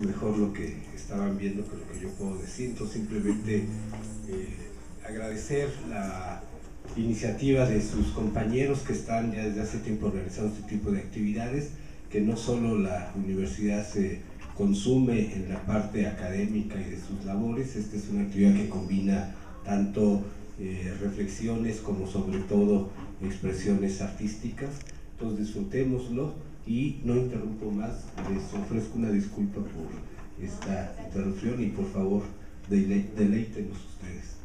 mejor lo que estaban viendo que lo que yo puedo decir. Entonces simplemente eh, agradecer la iniciativa de sus compañeros que están ya desde hace tiempo organizando este tipo de actividades, que no solo la universidad se consume en la parte académica y de sus labores, esta es una actividad que combina tanto eh, reflexiones como sobre todo expresiones artísticas, entonces disfrutémoslo y no interrumpo más, les ofrezco una disculpa por esta interrupción y por favor deleítenos ustedes.